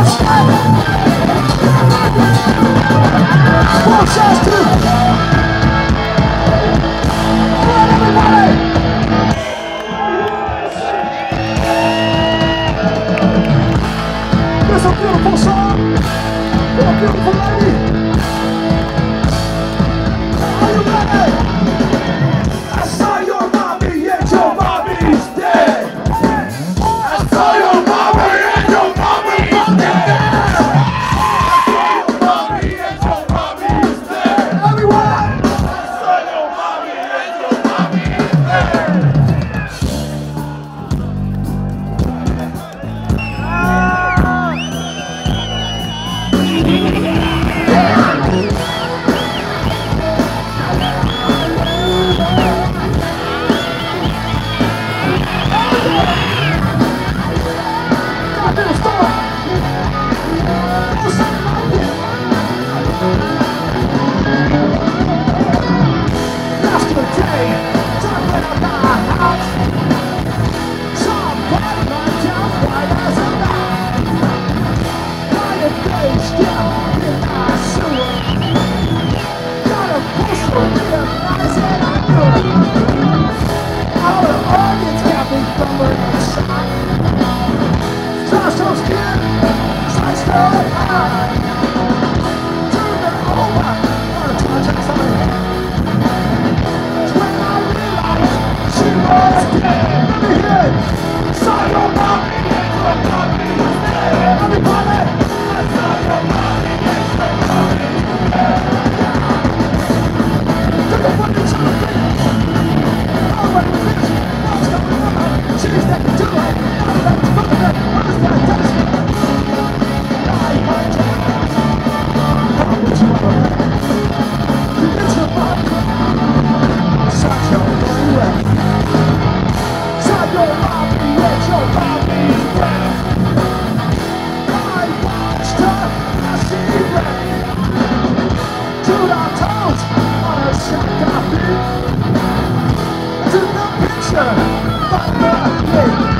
Push us through. Yeah. 大哥，对。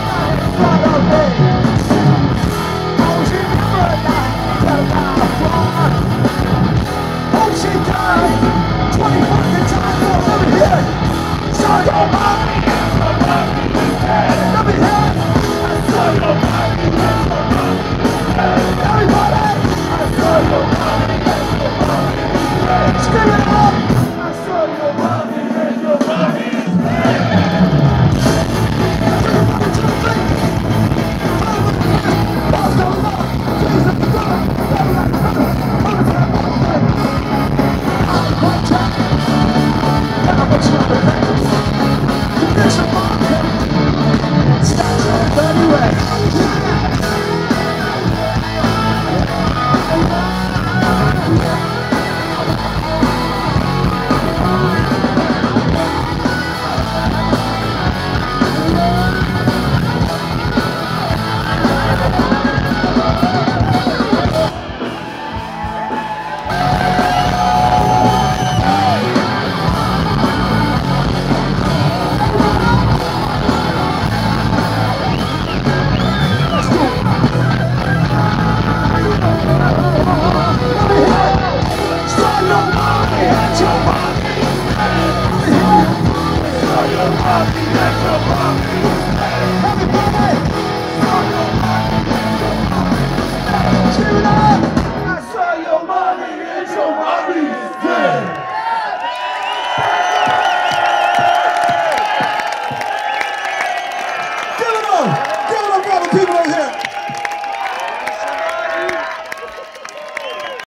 show you love.